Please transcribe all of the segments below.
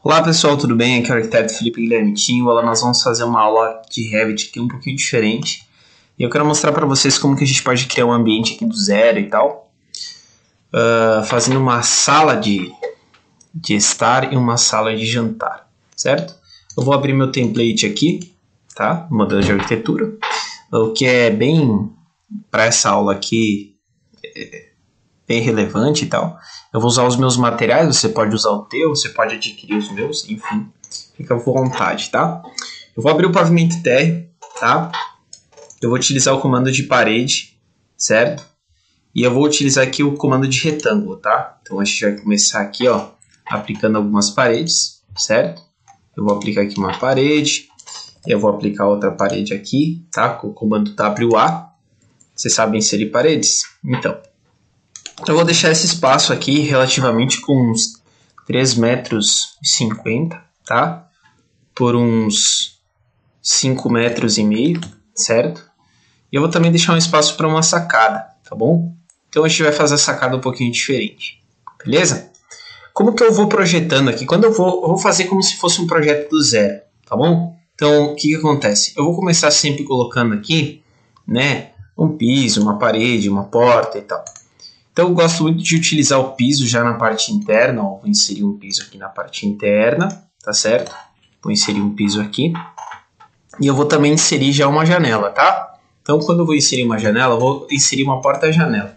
Olá pessoal, tudo bem? Aqui é o arquiteto Felipe Guilherme Tinho. Hoje nós vamos fazer uma aula de Revit aqui um pouquinho diferente. E eu quero mostrar para vocês como que a gente pode criar um ambiente aqui do zero e tal. Uh, fazendo uma sala de, de estar e uma sala de jantar, certo? Eu vou abrir meu template aqui, tá? Modelo de arquitetura. O que é bem para essa aula aqui, é bem relevante e tal. Eu vou usar os meus materiais, você pode usar o teu, você pode adquirir os meus, enfim, fica à vontade, tá? Eu vou abrir o pavimento terra, tá? Eu vou utilizar o comando de parede, certo? E eu vou utilizar aqui o comando de retângulo, tá? Então a gente vai começar aqui, ó, aplicando algumas paredes, certo? Eu vou aplicar aqui uma parede, eu vou aplicar outra parede aqui, tá? Com o comando WA. Vocês sabem inserir paredes? Então, eu vou deixar esse espaço aqui relativamente com uns 3 metros e 50, tá? Por uns 5 metros e meio, certo? E eu vou também deixar um espaço para uma sacada, tá bom? Então a gente vai fazer a sacada um pouquinho diferente, beleza? Como que eu vou projetando aqui? Quando eu vou, eu vou fazer como se fosse um projeto do zero, tá bom? Então, o que, que acontece? Eu vou começar sempre colocando aqui, né, um piso, uma parede, uma porta e tal. Então eu gosto muito de utilizar o piso já na parte interna, ó, vou inserir um piso aqui na parte interna, tá certo? Vou inserir um piso aqui. E eu vou também inserir já uma janela, tá? Então quando eu vou inserir uma janela, eu vou inserir uma porta-janela.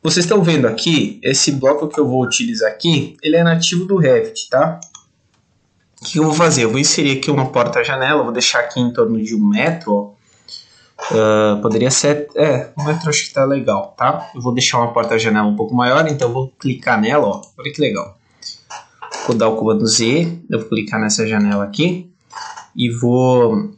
Vocês estão vendo aqui, esse bloco que eu vou utilizar aqui, ele é nativo do Revit, tá? O que eu vou fazer? Eu vou inserir aqui uma porta-janela, vou deixar aqui em torno de um metro, ó, Uh, poderia ser. É, um metro acho que tá legal, tá? Eu vou deixar uma porta-janela um pouco maior, então eu vou clicar nela, ó. Olha que legal. Vou dar o comando Z, eu vou clicar nessa janela aqui e vou.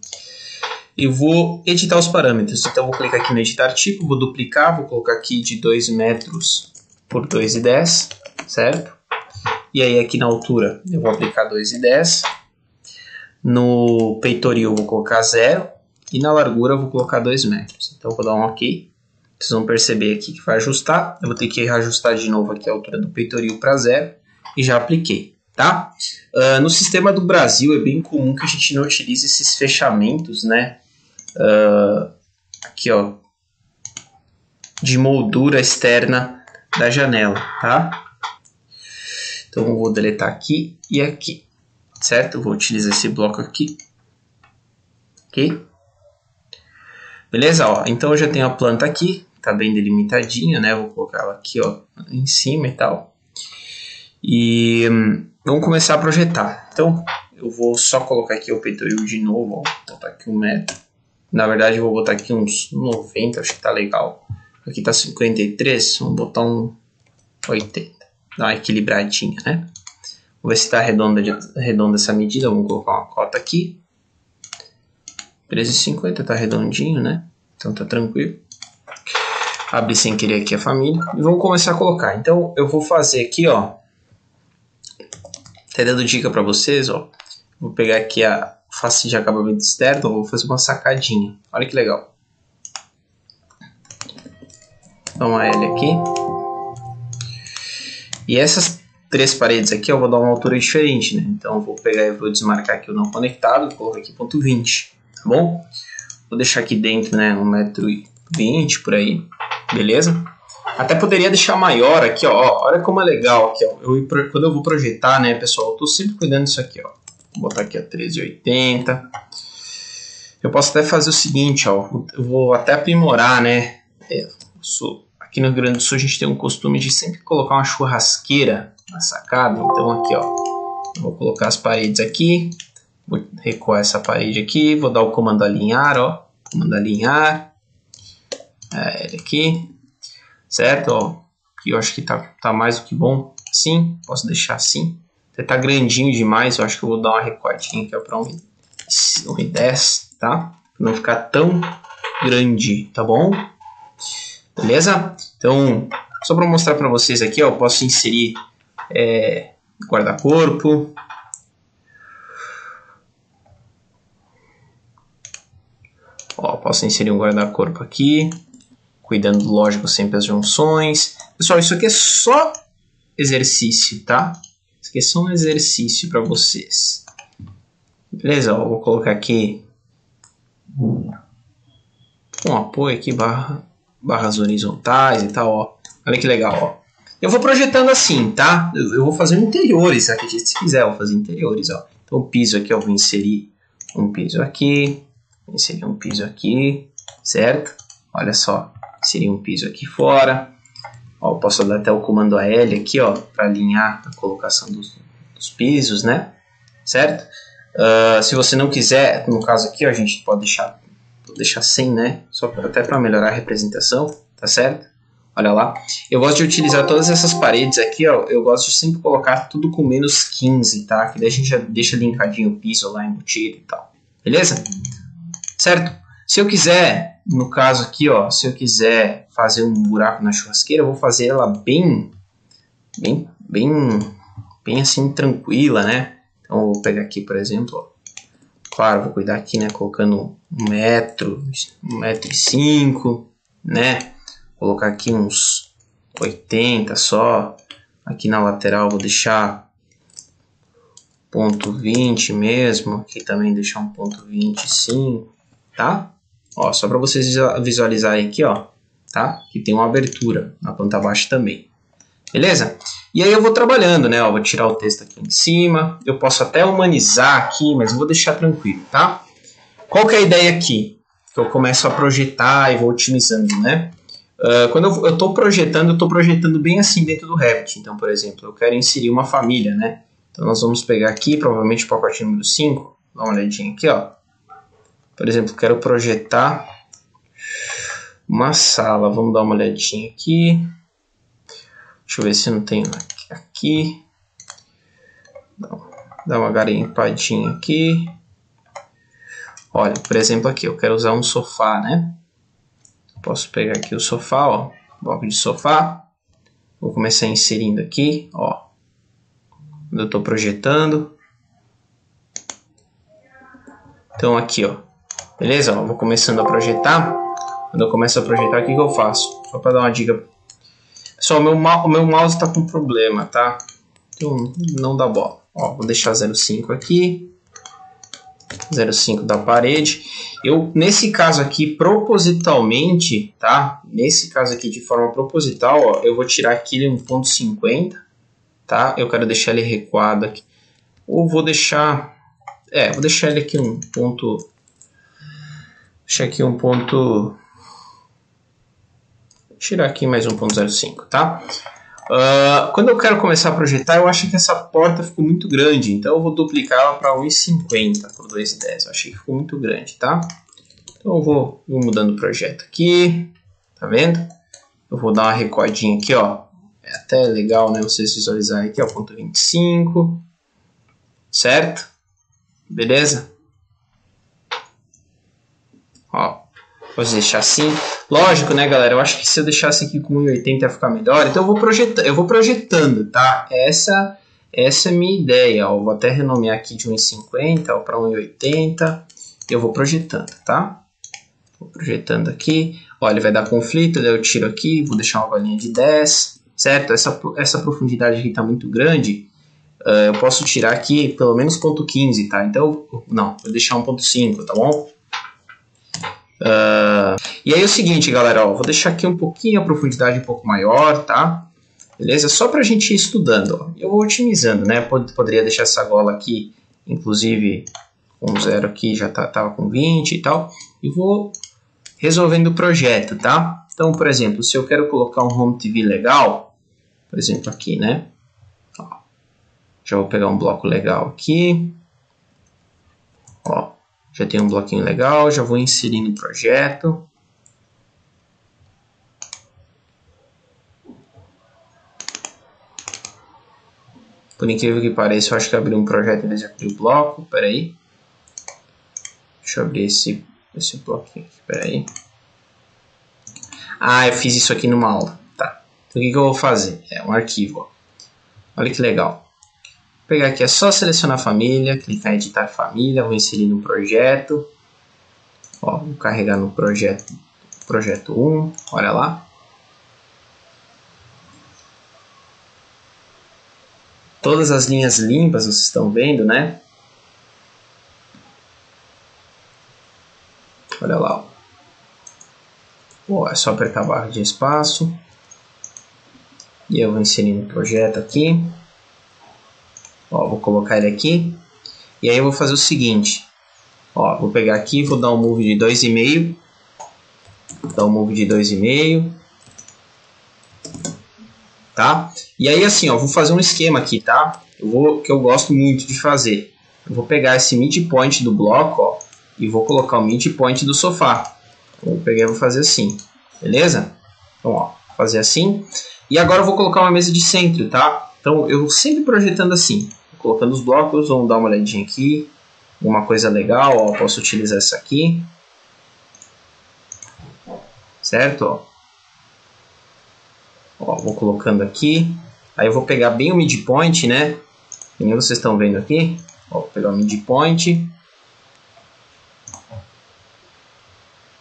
E vou editar os parâmetros. Então vou clicar aqui no editar tipo, vou duplicar, vou colocar aqui de 2 metros por 2,10, certo? E aí aqui na altura eu vou aplicar 2,10. No peitoril vou colocar 0 e na largura eu vou colocar 2 metros. Então eu vou dar um OK. Vocês vão perceber aqui que vai ajustar. Eu vou ter que reajustar de novo aqui a altura do peitoril para zero. E já apliquei. Tá? Uh, no sistema do Brasil é bem comum que a gente não utilize esses fechamentos, né? Uh, aqui, ó. De moldura externa da janela, tá? Então eu vou deletar aqui e aqui, certo? Vou utilizar esse bloco aqui, ok? Beleza? Ó, então eu já tenho a planta aqui, tá bem delimitadinha, né? Vou colocar ela aqui, ó, em cima e tal. E hum, vamos começar a projetar. Então, eu vou só colocar aqui o peitoril de novo, ó, botar aqui um metro. Na verdade, eu vou botar aqui uns 90, acho que tá legal. Aqui tá 53, vamos botar um 80. Dá uma equilibradinha, né? Vamos ver se tá redonda, de, redonda essa medida. Vamos colocar uma cota aqui. 13,50 tá redondinho, né? Então tá tranquilo. Abri sem querer aqui a família. E vamos começar a colocar. Então eu vou fazer aqui, ó. Até dando dica para vocês, ó. Vou pegar aqui a face de acabamento externo, vou fazer uma sacadinha. Olha que legal. Dá uma L aqui. E essas três paredes aqui eu vou dar uma altura diferente, né? Então vou pegar e vou desmarcar aqui o não conectado, vou colocar aqui ponto 20 tá bom? Vou deixar aqui dentro, né, 1,20m por aí, beleza? Até poderia deixar maior aqui, ó, olha como é legal aqui, ó. Eu, quando eu vou projetar, né, pessoal, eu tô sempre cuidando disso aqui, ó. Vou botar aqui a 13,80. Eu posso até fazer o seguinte, ó, eu vou até aprimorar, né, é, aqui no Rio Grande do Sul a gente tem um costume de sempre colocar uma churrasqueira na sacada, então aqui, ó, vou colocar as paredes aqui, Vou recuar essa parede aqui, vou dar o comando alinhar, ó. Comando alinhar. É, ele aqui. Certo, ó. Aqui eu acho que tá, tá mais do que bom. Assim, posso deixar assim. Até tá grandinho demais, eu acho que eu vou dar uma recuadinha aqui, ó, pra 1,10, tá? Pra não ficar tão grande, tá bom? Beleza? Então, só para mostrar para vocês aqui, ó, eu posso inserir é, guarda-corpo, Posso inserir um guarda-corpo aqui, cuidando, lógico, sempre as junções. Pessoal, isso aqui é só exercício, tá? Isso aqui é só um exercício para vocês. Beleza? Ó, vou colocar aqui um apoio aqui, barra, barras horizontais e tal, ó. Olha que legal, ó. Eu vou projetando assim, tá? Eu, eu vou fazer interiores, acredite se quiser, eu vou fazer interiores, ó. Então piso aqui, eu vou inserir um piso aqui, inserir um piso aqui, certo? Olha só, inserir um piso aqui fora. Ó, posso dar até o comando AL aqui, ó, para alinhar a colocação dos, dos, pisos, né? Certo? Uh, se você não quiser, no caso aqui, ó, a gente pode deixar, deixar sem, né? Só pra, até para melhorar a representação, tá certo? Olha lá. Eu gosto de utilizar todas essas paredes aqui, ó. Eu gosto de sempre colocar tudo com menos 15, tá? Que daí a gente já deixa linkadinho o piso lá embutido e tal. Beleza? Certo? Se eu quiser, no caso aqui, ó, se eu quiser fazer um buraco na churrasqueira, eu vou fazer ela bem, bem, bem, bem assim, tranquila, né? Então, eu vou pegar aqui, por exemplo, ó. Claro, vou cuidar aqui, né? Colocando um metro, um metro e cinco, né? colocar aqui uns 80 só. Aqui na lateral vou deixar ponto 20 mesmo. Aqui também deixar um ponto 25, tá? Ó, só para vocês visualizarem aqui, ó, tá? Que tem uma abertura na planta baixa também. Beleza? E aí eu vou trabalhando, né? Ó, vou tirar o texto aqui em cima. Eu posso até humanizar aqui, mas vou deixar tranquilo, tá? Qual que é a ideia aqui? Que eu começo a projetar e vou otimizando, né? Uh, quando eu estou projetando, eu estou projetando bem assim dentro do Revit. Então, por exemplo, eu quero inserir uma família, né? Então, nós vamos pegar aqui, provavelmente o pacote número 5. Dá uma olhadinha aqui, ó. Por exemplo, quero projetar uma sala. Vamos dar uma olhadinha aqui. Deixa eu ver se não tem aqui. Dá uma garimpadinha aqui. Olha, por exemplo, aqui eu quero usar um sofá, né? Posso pegar aqui o sofá, ó, bloco de sofá. Vou começar inserindo aqui, ó. Quando eu estou projetando. Então aqui, ó. Beleza? Vou começando a projetar. Quando eu começo a projetar, o que, que eu faço? Só para dar uma dica. Só o meu, meu mouse está com problema, tá? Então não dá bola. Ó, vou deixar 0,5 aqui. 0,5 da parede. Eu, nesse caso aqui, propositalmente, tá? Nesse caso aqui, de forma proposital, ó, eu vou tirar aqui 1,50, tá? Eu quero deixar ele recuado aqui. Ou vou deixar... É, vou deixar ele aqui 1,50 Deixa aqui um ponto. Tirar aqui mais 1.05, tá? Uh, quando eu quero começar a projetar, eu acho que essa porta ficou muito grande, então eu vou duplicar ela para 1,50 por 2,10. Eu achei que ficou muito grande, tá? Então eu vou, vou mudando o projeto aqui, tá vendo? Eu vou dar uma recodinha aqui, ó. É até legal, né? Vocês visualizarem aqui, ó, ponto 25, certo? Beleza? Posso deixar assim. Lógico, né, galera? Eu acho que se eu deixasse aqui com 1,80 ia ficar melhor. Então eu vou projetando, eu vou projetando, tá? Essa, essa é a minha ideia. Ó. Eu vou até renomear aqui de 1,50 para 1,80. Eu vou projetando, tá? Vou projetando aqui. Olha, vai dar conflito, daí eu tiro aqui, vou deixar uma bolinha de 10, certo? Essa, essa profundidade aqui está muito grande. Uh, eu posso tirar aqui pelo menos ponto 15, tá? Então, não, vou deixar 1.5, tá bom? Uh, e aí é o seguinte, galera, ó, vou deixar aqui um pouquinho a profundidade um pouco maior, tá? Beleza? Só para a gente ir estudando. Ó. Eu vou otimizando, né? Pod poderia deixar essa gola aqui, inclusive com zero aqui, já tá, tava com 20 e tal. E vou resolvendo o projeto, tá? Então, por exemplo, se eu quero colocar um home TV legal, por exemplo aqui, né? Ó, já vou pegar um bloco legal aqui. Ó, já tem um bloquinho legal, já vou inserir no projeto. Por incrível que pareça, eu acho que abri um projeto em vez de abrir o bloco. Pera aí. Deixa eu abrir esse, esse bloquinho aqui. Pera aí. Ah, eu fiz isso aqui numa aula. Tá. Então o que, que eu vou fazer? É um arquivo. Ó. Olha que legal pegar aqui, é só selecionar família, clicar em editar família, vou inserir no projeto. Ó, vou carregar no projeto, projeto 1, olha lá. Todas as linhas limpas, vocês estão vendo, né? Olha lá. Ó. é só apertar a barra de espaço. E eu vou inserir no projeto aqui. Ó, vou colocar ele aqui. E aí eu vou fazer o seguinte. Ó, vou pegar aqui, vou dar um move de 2,5. Dar um move de 2,5. Tá? E aí assim, ó, vou fazer um esquema aqui, tá? Eu vou, que eu gosto muito de fazer. Eu vou pegar esse midpoint do bloco, ó, e vou colocar o midpoint do sofá. Vou pegar e vou fazer assim, beleza? Então, ó, fazer assim. E agora eu vou colocar uma mesa de centro, tá? Então, eu sempre projetando assim, colocando os blocos, vamos dar uma olhadinha aqui. Uma coisa legal, ó, posso utilizar essa aqui. Certo, ó. Ó, vou colocando aqui. Aí eu vou pegar bem o midpoint, né? Que nem vocês estão vendo aqui. Ó, vou pegar o midpoint.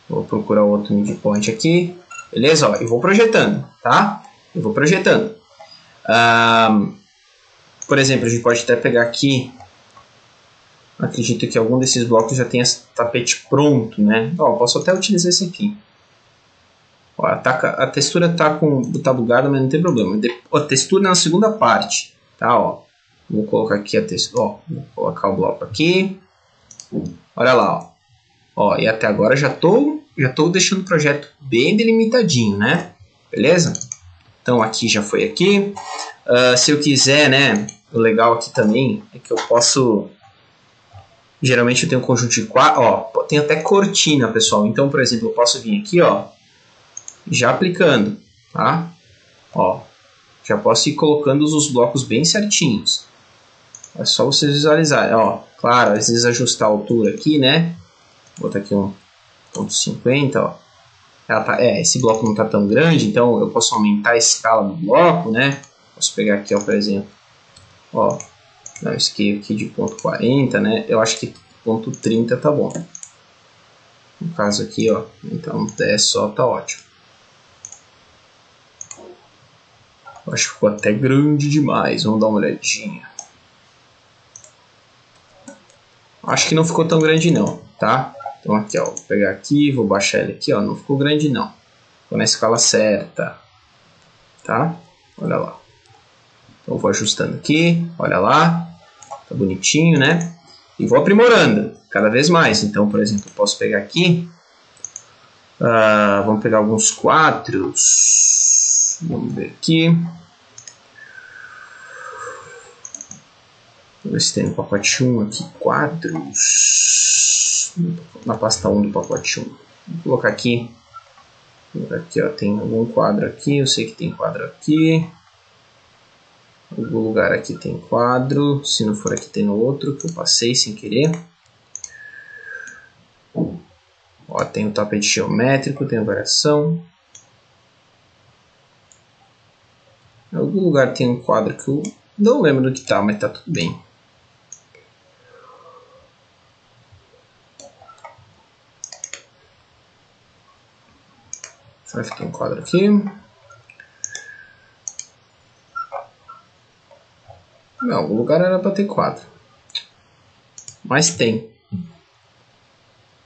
Vou procurar outro midpoint aqui. Beleza? Ó, eu vou projetando, tá? Eu vou projetando. Por exemplo, a gente pode até pegar aqui. Acredito que algum desses blocos já tenha tapete pronto, né? Ó, posso até utilizar esse aqui. Ó, tá, a, textura tá, com, tá bugada, mas não tem problema. a textura na segunda parte, tá? Ó, vou colocar aqui a textura. Ó, vou colocar o bloco aqui. Olha lá, ó. Ó, e até agora já tô, já tô deixando o projeto bem delimitadinho, né? Beleza? Então aqui já foi aqui. Uh, se eu quiser, né? O legal aqui também é que eu posso. Geralmente eu tenho um conjunto de quatro. Ó, tem até cortina, pessoal. Então, por exemplo, eu posso vir aqui, ó. Já aplicando, tá? Ó, já posso ir colocando os blocos bem certinhos. É só vocês visualizarem, ó. Claro, às vezes ajustar a altura aqui, né? Vou botar aqui um ponto 50, ó. Tá, é, esse bloco não está tão grande, então eu posso aumentar a escala do bloco, né? Posso pegar aqui, ó, por exemplo, ó, dar um scale aqui de ponto 40, né? Eu acho que ponto 30 tá bom. No caso aqui, ó, então 10 só tá ótimo. Eu acho que ficou até grande demais, vamos dar uma olhadinha. Acho que não ficou tão grande não, tá? Então aqui, ó, vou pegar aqui, vou baixar ele aqui, ó, não ficou grande não. Ficou na escala certa, tá? Olha lá. Então vou ajustando aqui, olha lá, tá bonitinho, né? E vou aprimorando cada vez mais. Então, por exemplo, posso pegar aqui, uh, vamos pegar alguns quadros, vamos ver aqui. Vamos ver se tem no pacote 1 aqui, quadros na pasta 1 do pacote 1. Vou colocar aqui. Aqui ó, tem algum quadro aqui, eu sei que tem quadro aqui. Algum lugar aqui tem quadro, se não for aqui tem no outro, que eu passei sem querer. Ó, tem o tapete geométrico, tem a variação. Em algum lugar tem um quadro que eu não lembro que tá, mas tá tudo bem. Vai ficar um quadro aqui. Não, o lugar era para ter quadro. Mas tem.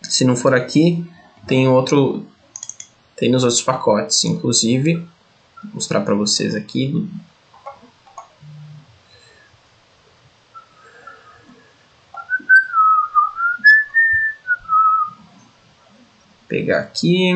Se não for aqui, tem outro. Tem nos outros pacotes. Inclusive, mostrar para vocês aqui. Pegar aqui.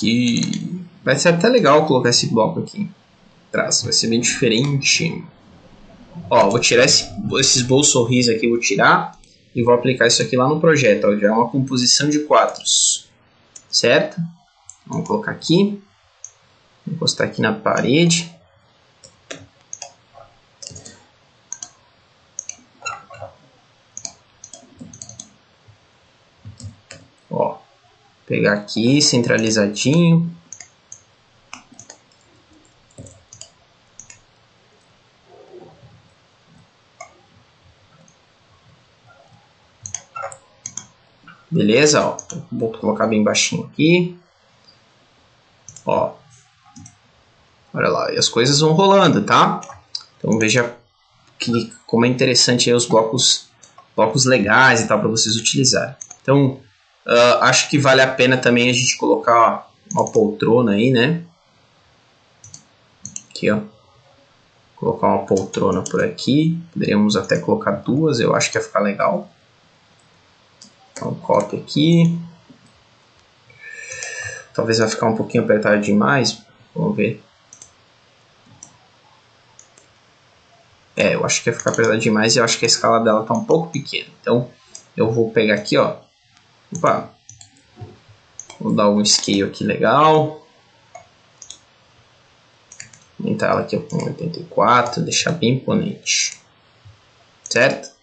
aqui. Vai ser até legal colocar esse bloco aqui atrás, vai ser bem diferente. Ó, vou tirar esse, esses bolsos sorriso aqui, vou tirar e vou aplicar isso aqui lá no projeto. Ó, já é uma composição de quadros, certo? Vamos colocar aqui, vou encostar aqui na parede. pegar aqui, centralizadinho. Beleza? Ó, vou colocar bem baixinho aqui. Ó. Olha lá, e as coisas vão rolando, tá? Então veja que como é interessante os blocos, blocos legais e tal para vocês utilizarem. Então, uh, acho que vale a pena também a gente colocar uma poltrona aí, né? Aqui, ó. Colocar uma poltrona por aqui. Poderíamos até colocar duas, eu acho que ia ficar legal. Então, copy aqui. Talvez vai ficar um pouquinho apertado demais. Vamos ver. É, eu acho que vai ficar apertado demais e eu acho que a escala dela tá um pouco pequena. Então, eu vou pegar aqui, ó. Opa. Vou dar um scale aqui legal. Aumentar ela aqui com 84, deixar bem imponente. Certo?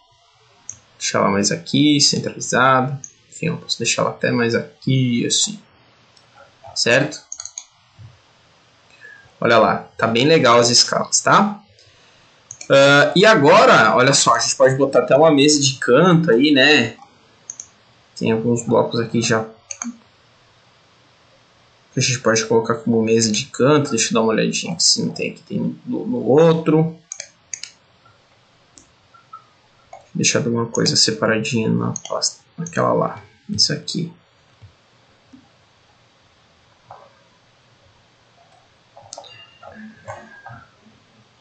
Deixar ela mais aqui, centralizado. Enfim, eu posso deixar ela até mais aqui, assim. Certo? Olha lá, tá bem legal as escalas, tá? Uh, e agora, olha só, a gente pode botar até uma mesa de canto aí, né? Tem alguns blocos aqui já a gente pode colocar como mesa de canto. Deixa eu dar uma olhadinha se não tem aqui, tem no, no outro. Deixar alguma coisa separadinha na pasta, naquela lá. Isso aqui.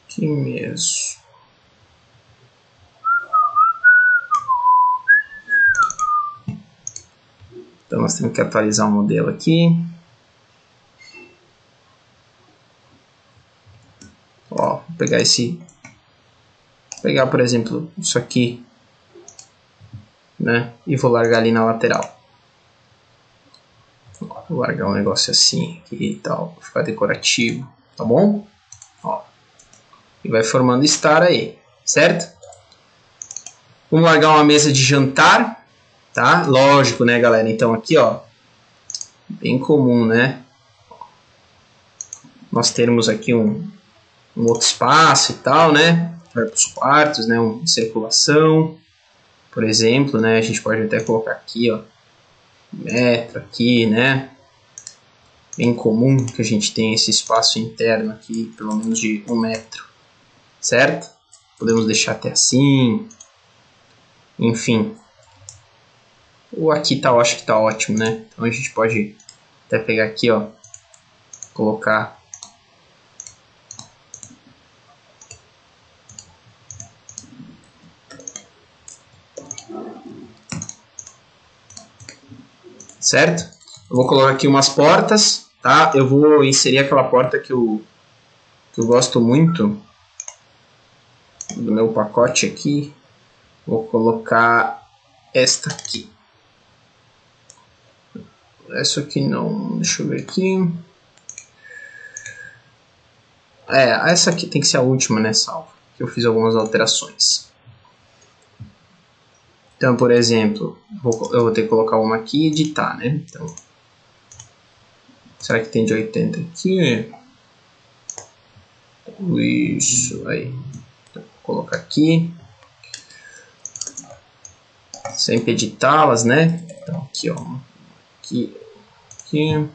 Aqui mesmo. Então nós temos que atualizar o modelo aqui. Ó, vou pegar esse, pegar por exemplo isso aqui, né? E vou largar ali na lateral. Vou largar um negócio assim aqui e tal, ficar decorativo, tá bom? Ó, e vai formando estar aí, certo? Vamos largar uma mesa de jantar tá? Lógico, né, galera? Então aqui, ó, bem comum, né? Nós termos aqui um, um outro espaço e tal, né? Para os quartos, né? Uma circulação, por exemplo, né? A gente pode até colocar aqui, ó, metro aqui, né? Bem comum que a gente tenha esse espaço interno aqui, pelo menos de um metro, certo? Podemos deixar até assim, enfim, o aqui tá, eu acho que tá ótimo, né? Então a gente pode até pegar aqui, ó, colocar certo? Eu vou colocar aqui umas portas, tá? Eu vou inserir aquela porta que eu, que eu gosto muito do meu pacote aqui. Vou colocar esta aqui. Essa aqui não. Deixa eu ver aqui. É, essa aqui tem que ser a última, né, salvo. Que eu fiz algumas alterações. Então, por exemplo, eu vou ter que colocar uma aqui e editar, né? Então, será que tem de 80 aqui? Isso, aí. Então, vou colocar aqui. Sempre editá-las, né? Então, aqui, ó aqui, aqui.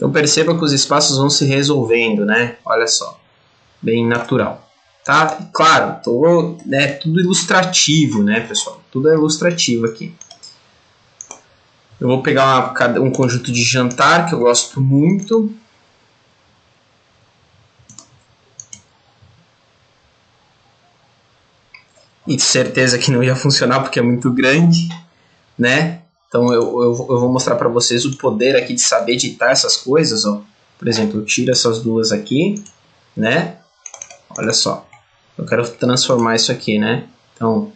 Então perceba que os espaços vão se resolvendo, né? Olha só, bem natural, tá? Claro, tô, né, tudo ilustrativo, né, pessoal? Tudo é ilustrativo aqui. Eu vou pegar uma, um conjunto de jantar que eu gosto muito. E de certeza que não ia funcionar porque é muito grande, né? Então eu, eu, eu vou mostrar para vocês o poder aqui de saber editar essas coisas, ó. Por exemplo, eu tiro essas duas aqui, né? Olha só. Eu quero transformar isso aqui, né? Então,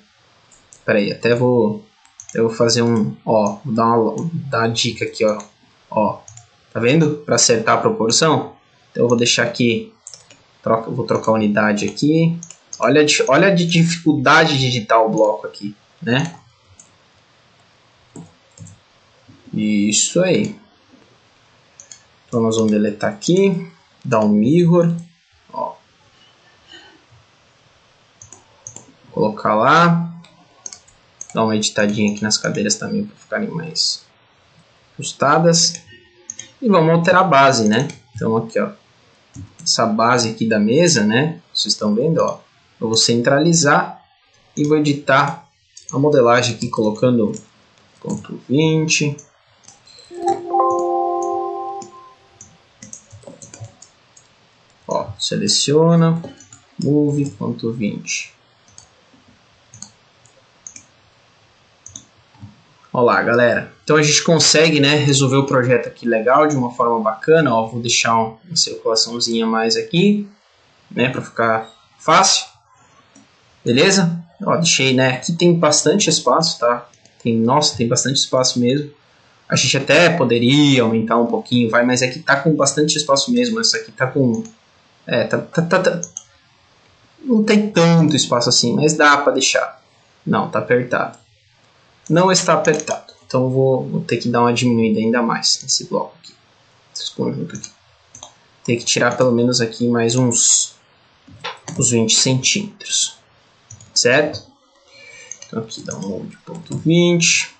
peraí, até vou eu vou fazer um, ó, vou dar uma, dar uma dica aqui, ó, ó, tá vendo? Para acertar a proporção. Então eu vou deixar aqui, troca, vou trocar a unidade aqui. Olha, olha a dificuldade de digitar o bloco aqui, né? Isso aí. Então nós vamos deletar aqui, dar um mirror, ó. Colocar lá, dar uma editadinha aqui nas cadeiras também para ficarem mais ajustadas. E vamos alterar a base, né? Então aqui, ó, essa base aqui da mesa, né? Vocês estão vendo, ó. Eu vou centralizar e vou editar a modelagem aqui colocando ponto 20 seleciona, move, ponto 20. Olá, galera. Então a gente consegue, né, resolver o projeto aqui legal, de uma forma bacana. Ó, vou deixar uma circulaçãozinha mais aqui, né, para ficar fácil. Beleza? Ó, deixei, né, aqui tem bastante espaço, tá? Tem, nossa, tem bastante espaço mesmo. A gente até poderia aumentar um pouquinho, vai, mas aqui tá com bastante espaço mesmo. Essa aqui tá com é, tá, tá, tá, tá, não tem tanto espaço assim, mas dá para deixar. Não, tá apertado. Não está apertado. Então vou, vou, ter que dar uma diminuída ainda mais nesse bloco aqui. Esse conjunto aqui. Tem que tirar pelo menos aqui mais uns, uns 20 centímetros. Certo? Então aqui dá um move de ponto 20.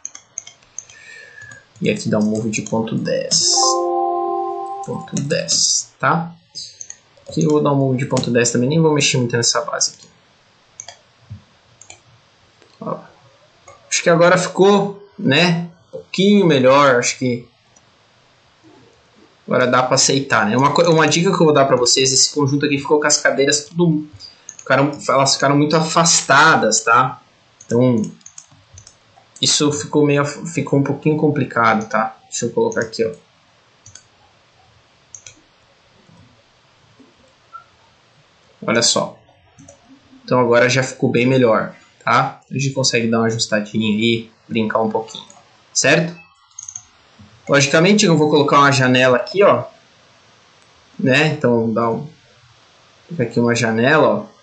E aqui dá um move de ponto 10. Ponto 10, tá? Aqui eu vou dar um move de ponto 10 também, nem vou mexer muito nessa base aqui. Ó. Acho que agora ficou, né, um pouquinho melhor, acho que agora dá para aceitar, né? Uma, uma dica que eu vou dar para vocês, esse conjunto aqui ficou com as cadeiras tudo, ficaram, elas ficaram muito afastadas, tá? Então, isso ficou meio, ficou um pouquinho complicado, tá? Deixa eu colocar aqui, ó. Olha só. Então agora já ficou bem melhor, tá? A gente consegue dar uma ajustadinha aí, brincar um pouquinho, certo? Logicamente eu vou colocar uma janela aqui, ó. Né? Então dá um... aqui uma janela, ó.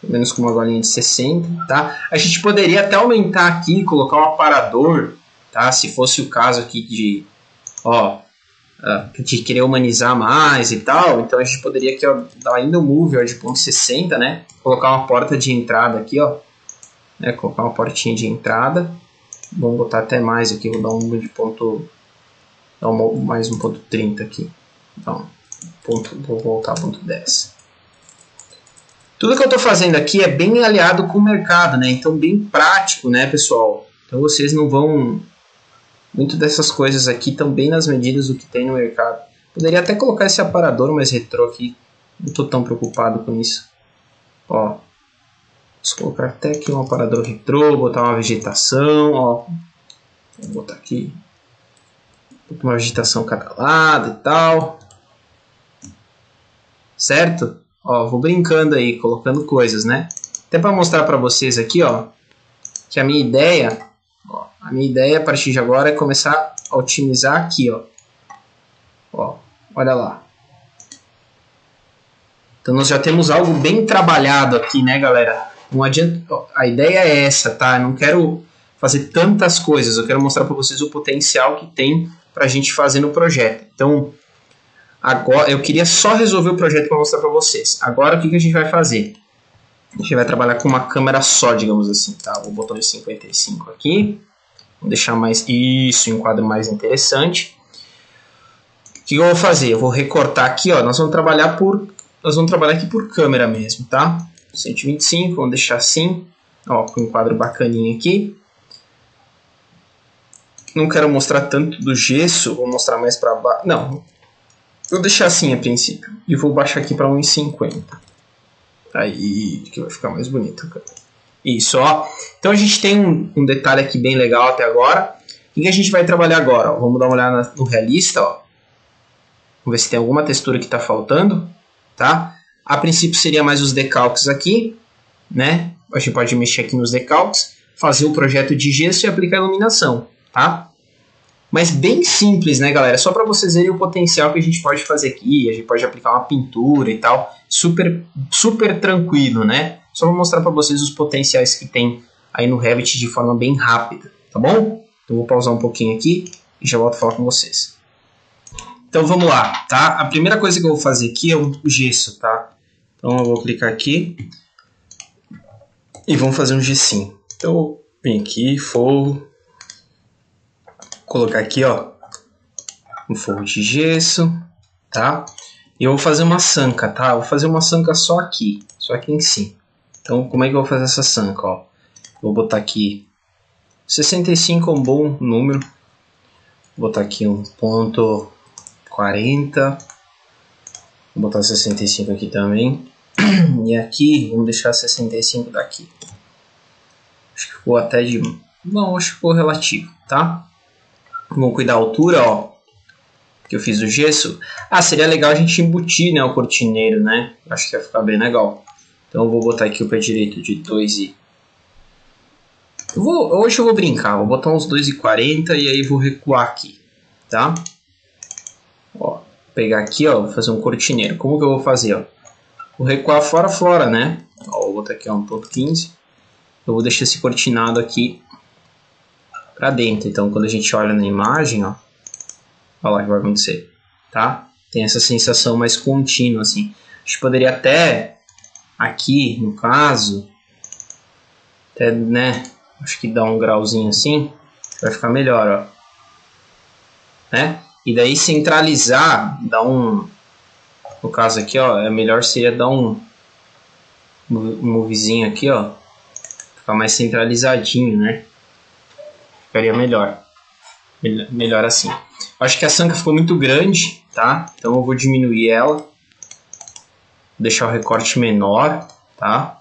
Pelo menos com uma golinha de 60, tá? A gente poderia até aumentar aqui, colocar um aparador, tá? Se fosse o caso aqui de... Ó, uh, de querer humanizar mais e tal, então a gente poderia aqui, ó, dar ainda um move ó, de ponto 60, né? Colocar uma porta de entrada aqui, ó. Né? Colocar uma portinha de entrada. Vamos botar até mais aqui, vou dar um de ponto... Dar um, mais um ponto 30 aqui. Então, ponto, vou voltar ponto 10. Tudo que eu estou fazendo aqui é bem aliado com o mercado, né? Então, bem prático, né, pessoal? Então, vocês não vão muito dessas coisas aqui estão bem nas medidas do que tem no mercado. Poderia até colocar esse aparador mais retrô aqui. Não estou tão preocupado com isso. Ó, vou colocar até aqui um aparador retrô, botar uma vegetação, ó. Vou botar aqui uma vegetação cada lado e tal. Certo? Ó, vou brincando aí, colocando coisas, né? Até para mostrar para vocês aqui, ó, que a minha ideia minha ideia a partir de agora é começar a otimizar aqui, ó. Ó, olha lá. Então nós já temos algo bem trabalhado aqui, né, galera? Não adianta, a ideia é essa, tá? Eu não quero fazer tantas coisas, eu quero mostrar para vocês o potencial que tem para a gente fazer no projeto. Então, agora eu queria só resolver o projeto para mostrar para vocês. Agora o que, que a gente vai fazer? A gente vai trabalhar com uma câmera só, digamos assim, tá? O botão de 55 aqui. Vou deixar mais isso, um quadro mais interessante. O que eu vou fazer? Eu vou recortar aqui, ó. Nós vamos trabalhar por, nós vamos trabalhar aqui por câmera mesmo, tá? 125, vamos deixar assim, ó, com um quadro bacaninho aqui. Não quero mostrar tanto do gesso, vou mostrar mais para baixo. Não, vou deixar assim a princípio e vou baixar aqui para 1,50. Aí que vai ficar mais bonito. Isso, ó. Então a gente tem um, um, detalhe aqui bem legal até agora. O que a gente vai trabalhar agora? Ó? Vamos dar uma olhada no realista, ó. Vamos ver se tem alguma textura que está faltando, tá? A princípio seria mais os decalques aqui, né? A gente pode mexer aqui nos decalques, fazer o projeto de gesso e aplicar a iluminação, tá? Mas bem simples, né, galera? Só para vocês verem o potencial que a gente pode fazer aqui. A gente pode aplicar uma pintura e tal. Super, super tranquilo, né? Só vou mostrar para vocês os potenciais que tem aí no Revit de forma bem rápida, tá bom? Eu vou pausar um pouquinho aqui e já volto a falar com vocês. Então vamos lá, tá? A primeira coisa que eu vou fazer aqui é o gesso, tá? Então eu vou clicar aqui e vamos fazer um gessinho. Então eu venho aqui, forro, colocar aqui, ó, um forro de gesso, tá? E eu vou fazer uma sanca, tá? Eu vou fazer uma sanca só aqui, só aqui em cima. Então como é que eu vou fazer essa sanca, ó? Vou botar aqui 65 é um bom número. Vou botar aqui um ponto 40. Vou botar 65 aqui também. E aqui, vamos deixar 65 daqui. Acho que ficou até de... Não, acho que ficou relativo, tá? Vamos cuidar da altura, ó. Que eu fiz o gesso. Ah, seria legal a gente embutir, né, o cortineiro, né? Acho que ia ficar bem legal. Então eu vou botar aqui o pé direito de 2 e... Eu vou, hoje eu vou brincar, vou botar uns 2,40 e aí vou recuar aqui, tá? Ó, pegar aqui, ó, vou fazer um cortineiro. Como que eu vou fazer, ó? Vou recuar fora fora, né? Ó, vou botar aqui 1.15. Eu vou deixar esse cortinado aqui para dentro. Então, quando a gente olha na imagem, ó, olha lá o que vai acontecer, tá? Tem essa sensação mais contínua, assim. A gente poderia até, aqui, no caso, até, né, acho que dá um grauzinho assim, vai ficar melhor, ó. Né? E daí centralizar, dar um, no caso aqui, ó, é melhor seria dar um, um movezinho aqui, ó, ficar mais centralizadinho, né? Ficaria melhor. Melhor assim. Acho que a sanca ficou muito grande, tá? Então eu vou diminuir ela. Deixar o recorte menor, tá?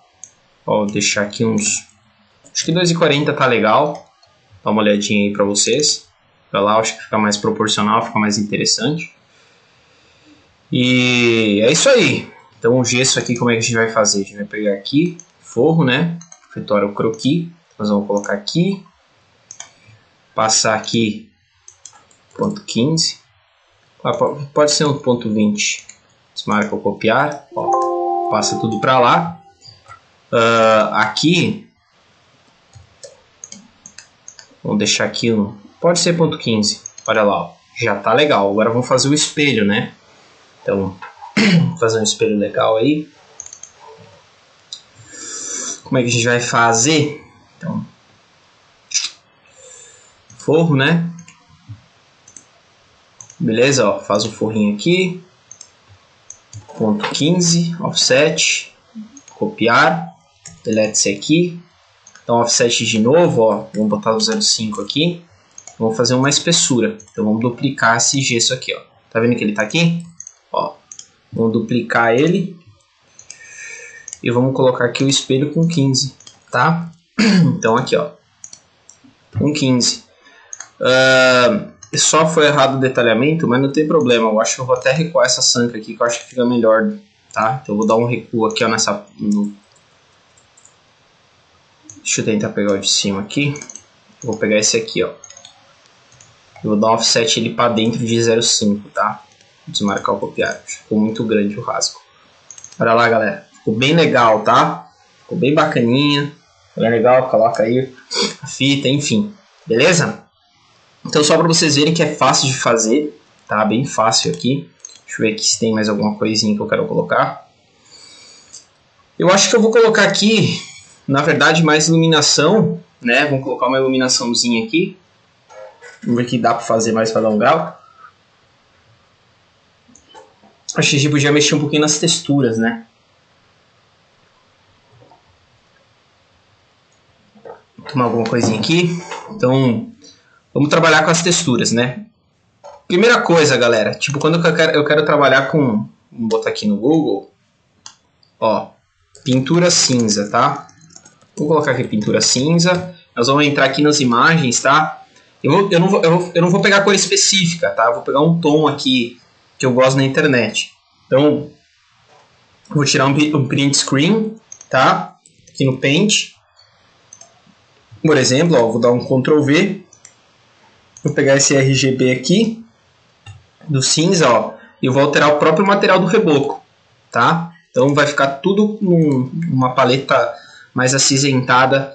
Vou deixar aqui uns... Acho que 2,40 tá legal. Dá uma olhadinha aí pra vocês. Pra lá, acho que fica mais proporcional, fica mais interessante. E é isso aí. Então o gesso aqui, como é que a gente vai fazer? A gente vai pegar aqui, forro, né? Efetuar o croquis. Nós vamos colocar aqui. Passar aqui, ponto 15. Ah, pode ser um ponto 20. Desmarca o copiar. Ó, passa tudo para lá. Uh, aqui, vamos deixar aqui um. Pode ser ponto 15. Olha lá, ó. já tá legal. Agora vamos fazer o espelho, né? Então, fazer um espelho legal aí. Como é que a gente vai fazer? Então, forro, né? Beleza, ó, faz o forrinho aqui. Ponto 15, offset, copiar, delete esse aqui. Então offset de novo, ó, vamos botar o 0,5 aqui. Vamos fazer uma espessura. Então vamos duplicar esse gesso aqui, ó. Tá vendo que ele tá aqui? Ó, vamos duplicar ele. E vamos colocar aqui o espelho com 15, tá? Então aqui, ó. Com 15. Uh, só foi errado o detalhamento, mas não tem problema. Eu acho que eu vou até recuar essa sanca aqui, que eu acho que fica melhor, tá? Então eu vou dar um recuo aqui, ó, nessa... No... Deixa eu tentar pegar o de cima aqui. Vou pegar esse aqui, ó. Eu vou dar um offset ele para dentro de 0,5, tá? desmarcar o copiar. Ficou muito grande o rasgo. Olha lá, galera. Ficou bem legal, tá? Ficou bem bacaninha. Bem legal, coloca aí a fita, enfim. Beleza? Então só para vocês verem que é fácil de fazer, tá? Bem fácil aqui. Deixa eu ver aqui se tem mais alguma coisinha que eu quero colocar. Eu acho que eu vou colocar aqui, na verdade, mais iluminação, né? Vamos colocar uma iluminaçãozinha aqui. Vamos ver que dá para fazer mais para dar um. Acho que a gente podia mexer um pouquinho nas texturas, né? Vou tomar alguma coisinha aqui. Então, vamos trabalhar com as texturas, né? Primeira coisa, galera, tipo, quando eu quero, eu quero trabalhar com... Vamos botar aqui no Google. Ó, pintura cinza, tá? Vou colocar aqui pintura cinza. Nós vamos entrar aqui nas imagens, tá? Eu, vou, eu, não, vou, eu, vou, eu não vou pegar cor específica, tá? Eu vou pegar um tom aqui que eu gosto na internet. Então, vou tirar um, um print screen, tá? Aqui no Paint. Por exemplo, ó, vou dar um Ctrl V. Vou pegar esse RGB aqui, do cinza, ó, e vou alterar o próprio material do reboco, tá? Então vai ficar tudo numa paleta mais acinzentada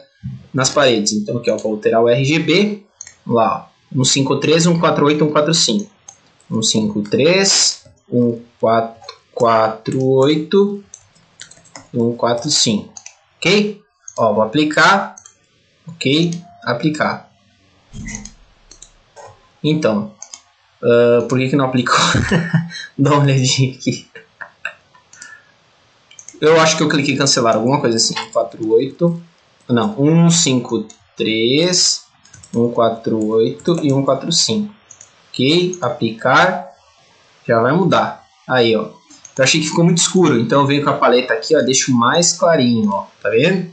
nas paredes. Então aqui, ó, vou alterar o RGB, lá, 153, 148, 145. 153, 148, 145. Ok? Ó, vou aplicar. Ok? Aplicar. Então, uh, por que, que não aplicou? Dá uma olhadinha aqui. Eu acho que eu cliquei cancelar, alguma coisa assim. 48. Não, 153, 148 e 145. Ok, aplicar. Já vai mudar. Aí, ó. Eu achei que ficou muito escuro, então eu venho com a paleta aqui, ó, deixo mais clarinho, ó. Tá vendo?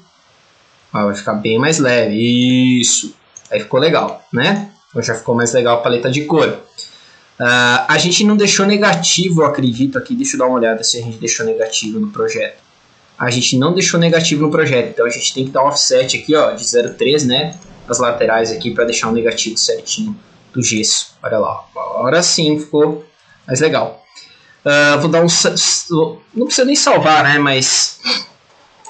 Ó, vai ficar bem mais leve. Isso. Aí ficou legal, né? Então já ficou mais legal a paleta de cor. Uh, a gente não deixou negativo, eu acredito aqui. Deixa eu dar uma olhada se a gente deixou negativo no projeto. A gente não deixou negativo no projeto, então a gente tem que dar um offset aqui, ó, de 0,3, né? As laterais aqui para deixar o um negativo certinho do gesso. Olha lá, agora sim ficou mais legal. Uh, vou dar um. Não precisa nem salvar, né? Mas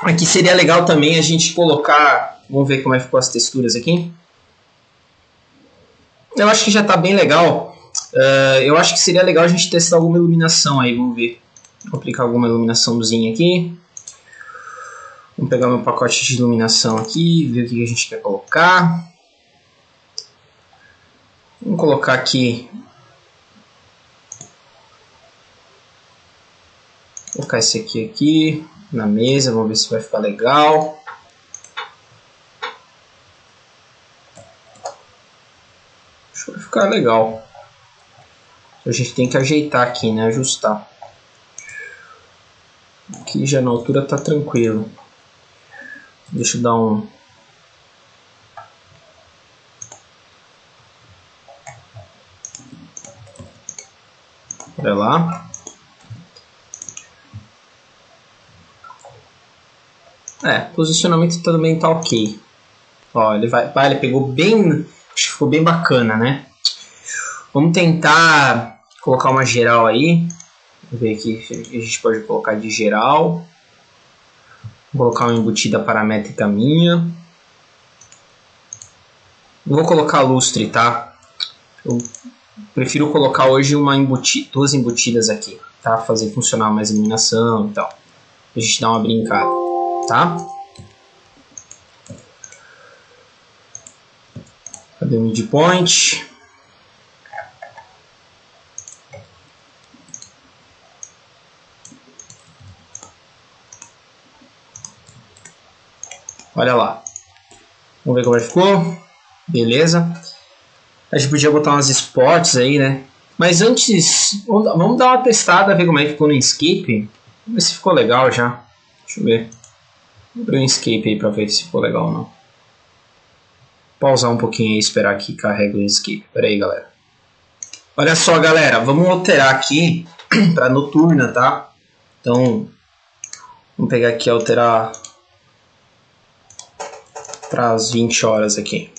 aqui seria legal também a gente colocar. Vamos ver como é que ficou as texturas aqui. Eu acho que já está bem legal. Uh, eu acho que seria legal a gente testar alguma iluminação aí. Vamos ver. Vou aplicar alguma iluminaçãozinha aqui. Vamos pegar meu pacote de iluminação aqui, ver o que a gente quer colocar. Vamos colocar aqui. Vou colocar esse aqui aqui na mesa, vamos ver se vai ficar legal. Acho que vai ficar legal. A gente tem que ajeitar aqui, né? Ajustar. Aqui já na altura tá tranquilo. Deixa eu dar um Olha lá. É, posicionamento também tá ok. Ó, ele vai, vai, ele pegou bem, acho que ficou bem bacana, né? Vamos tentar colocar uma geral aí. Vamos ver aqui, a gente pode colocar de geral. Vou colocar uma embutida paramétrica minha. Não vou colocar lustre, tá? Eu prefiro colocar hoje uma embuti duas embutidas aqui, tá? Fazer funcionar mais iluminação e tal. A gente dá uma brincada, tá? Cadê o midpoint? Olha lá. Vamos ver como é que ficou. Beleza. A gente podia botar umas spots aí, né? Mas antes, vamos dar uma testada, ver como é que ficou no Escape. Vamos ver se ficou legal já. Deixa eu ver. Vou abrir um Escape aí pra ver se ficou legal ou não. Pausar um pouquinho e esperar que carregue o Escape. Pera aí, galera. Olha só, galera. Vamos alterar aqui pra noturna, tá? Então, vamos pegar aqui alterar para as 20 horas aqui.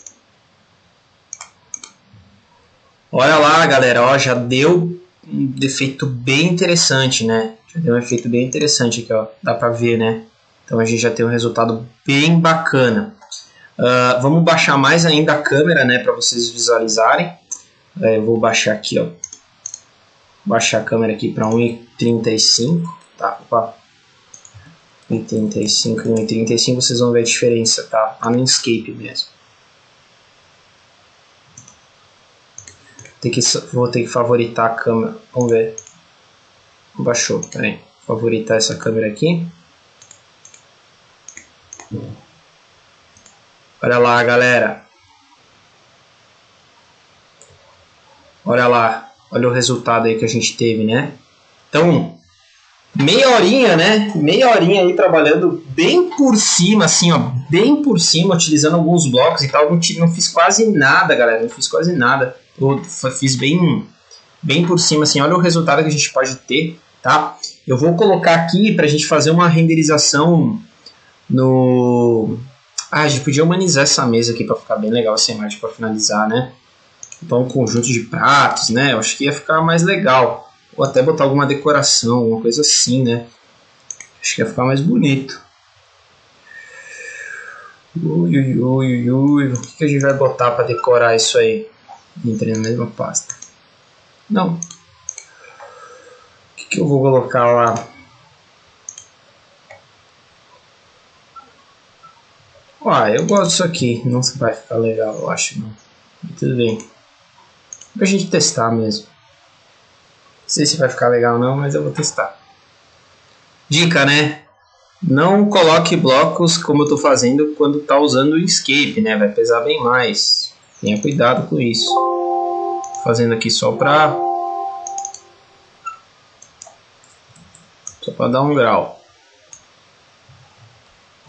Olha lá, galera, ó, já deu um defeito bem interessante, né? Já deu um efeito bem interessante aqui, ó. Dá pra ver, né? Então a gente já tem um resultado bem bacana. Uh, vamos baixar mais ainda a câmera, né? Para vocês visualizarem. Uh, eu vou baixar aqui, ó. Baixar a câmera aqui para 1.35. Tá, opa. 1.35 e 1.35 vocês vão ver a diferença, tá? A landscape mesmo. Tem que, vou ter que favoritar a câmera. Vamos ver. Baixou, peraí. Favoritar essa câmera aqui. Olha lá, galera. Olha lá. Olha o resultado aí que a gente teve, né? Então, meia horinha, né? Meia horinha aí trabalhando bem por cima, assim, ó, bem por cima, utilizando alguns blocos e tal. Não, fiz quase nada, galera, não fiz quase nada. Eu fiz bem, bem por cima, assim, olha o resultado que a gente pode ter, tá? Eu vou colocar aqui pra gente fazer uma renderização no... Ah, a gente podia humanizar essa mesa aqui pra ficar bem legal essa imagem pra finalizar, né? Então, um conjunto de pratos, né? Eu acho que ia ficar mais legal. Ou até botar alguma decoração, alguma coisa assim, né? Acho que ia ficar mais bonito. Ui, ui, ui, ui, o que, que a gente vai botar para decorar isso aí? Entrei na mesma pasta. Não. O que, que eu vou colocar lá? Ah, eu gosto disso aqui. Não vai ficar legal, eu acho. Não. Tudo bem. Pra gente testar mesmo. Sei se vai ficar legal ou não, mas eu vou testar. Dica, né? Não coloque blocos como eu estou fazendo quando está usando o escape, né? Vai pesar bem mais. Tenha cuidado com isso. Fazendo aqui só para só para dar um grau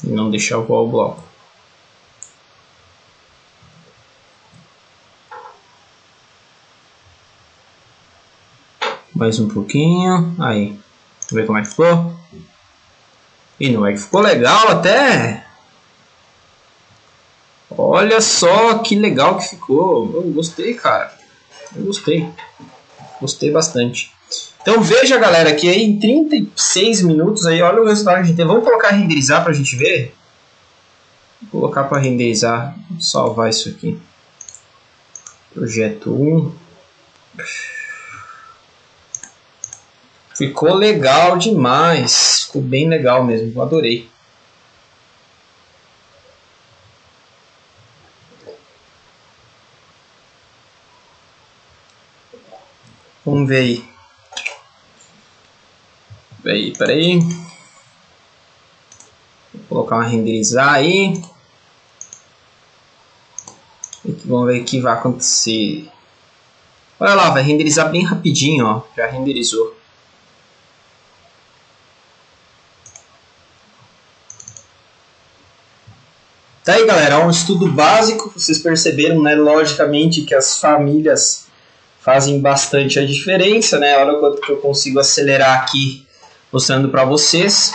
e não deixar voar o bloco. Mais um pouquinho. Aí. Ver como é que ficou. E não é que ficou legal até. Olha só que legal que ficou. Eu gostei, cara. Eu gostei. Gostei bastante. Então veja, galera, que aí em 36 minutos aí, olha o resultado que a gente tem. Vamos colocar renderizar pra gente ver? Vou colocar para renderizar. Vou salvar isso aqui. Projeto 1. Ficou legal demais. Ficou bem legal mesmo. Adorei. Vamos ver aí. Peraí, peraí. Vou colocar uma renderizar aí. Vamos ver o que vai acontecer. Olha lá, vai renderizar bem rapidinho, ó. Já renderizou. Tá aí, galera, um estudo básico. Vocês perceberam, né, logicamente, que as famílias fazem bastante a diferença, né? Olha quanto que eu consigo acelerar aqui mostrando para vocês.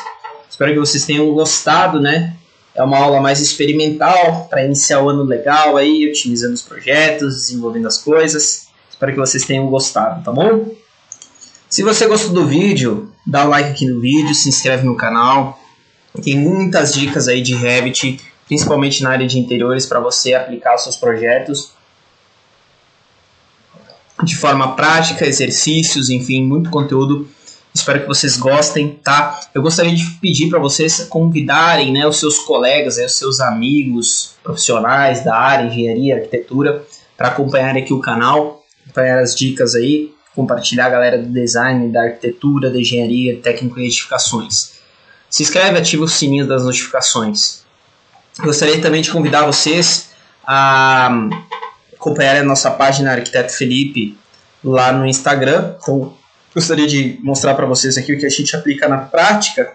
Espero que vocês tenham gostado, né? É uma aula mais experimental para iniciar o ano legal aí, utilizando os projetos, desenvolvendo as coisas. Espero que vocês tenham gostado, tá bom? Se você gostou do vídeo, dá o um like aqui no vídeo, se inscreve no canal. Tem muitas dicas aí de Revit principalmente na área de interiores, para você aplicar os seus projetos de forma prática, exercícios, enfim, muito conteúdo. Espero que vocês gostem, tá? Eu gostaria de pedir para vocês convidarem, né, os seus colegas, né, os seus amigos profissionais da área, engenharia, arquitetura, para acompanhar aqui o canal, acompanhar as dicas aí, compartilhar a galera do design, da arquitetura, da engenharia, técnico e edificações. Se inscreve, ativa o sininho das notificações. Gostaria também de convidar vocês a acompanhar a nossa página Arquiteto Felipe lá no Instagram. Então, gostaria de mostrar para vocês aqui o que a gente aplica na prática,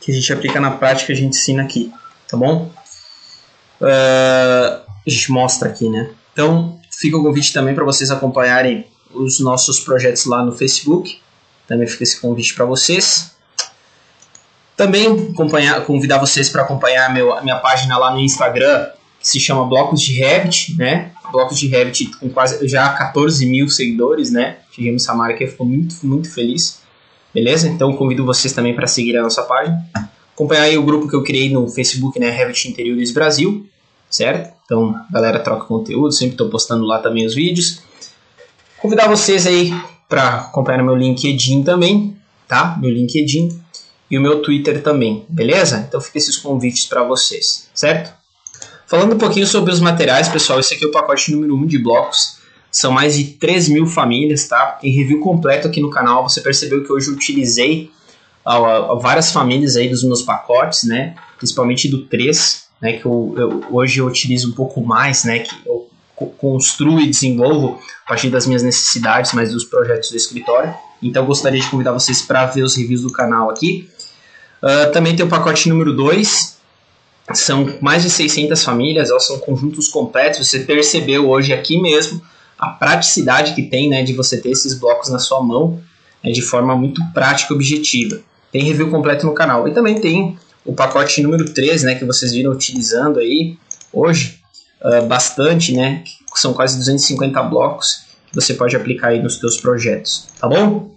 que a gente aplica na prática, a gente ensina aqui, tá bom? Uh, a gente mostra aqui, né? Então, fica o convite também para vocês acompanharem os nossos projetos lá no Facebook. Também fica esse convite para vocês. Também acompanhar, convidar vocês para acompanhar meu, a minha página lá no Instagram, que se chama Blocos de Revit, né? Blocos de Revit com quase já 14 mil seguidores, né? Tivemos essa marca ficou muito, muito feliz. Beleza? Então convido vocês também para seguir a nossa página. Acompanhar aí o grupo que eu criei no Facebook, né? Revit Interiores Brasil, certo? Então, galera troca conteúdo, sempre estou postando lá também os vídeos. Convidar vocês aí para acompanhar meu LinkedIn também, tá? Meu LinkedIn e o meu Twitter também, beleza? Então fica esses convites para vocês, certo? Falando um pouquinho sobre os materiais, pessoal, esse aqui é o pacote número 1 um de blocos. São mais de 3 mil famílias, tá? Tem review completo aqui no canal. Você percebeu que hoje eu utilizei uh, várias famílias aí dos meus pacotes, né? Principalmente do 3, né? Que eu, eu, hoje eu utilizo um pouco mais, né? Que eu construo e desenvolvo a partir das minhas necessidades, mas dos projetos do escritório. Então gostaria de convidar vocês para ver os reviews do canal aqui. Uh, também tem o pacote número 2, são mais de 600 famílias, elas são conjuntos completos. Você percebeu hoje aqui mesmo a praticidade que tem né, de você ter esses blocos na sua mão né, de forma muito prática e objetiva. Tem review completo no canal. E também tem o pacote número 3, né, que vocês viram utilizando aí hoje uh, bastante, né, são quase 250 blocos que você pode aplicar aí nos seus projetos, tá bom?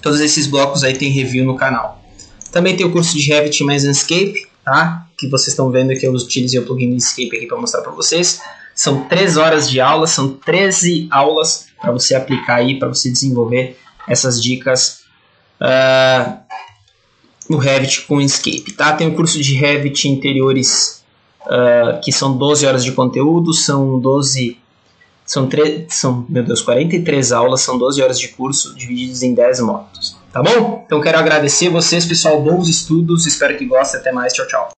Todos esses blocos aí tem review no canal. Também tem o curso de Revit mais Landscape, tá? Que vocês estão vendo que eu utilizei o plugin do Escape aqui para mostrar para vocês. São 3 horas de aula, são 13 aulas para você aplicar aí, para você desenvolver essas dicas uh, no Revit com Escape, tá? Tem o curso de Revit interiores uh, que são 12 horas de conteúdo, são 12 são, são, meu Deus, 43 aulas, são 12 horas de curso divididos em 10 módulos. Tá bom? Então quero agradecer vocês, pessoal. Bons estudos. Espero que gostem. Até mais. Tchau, tchau.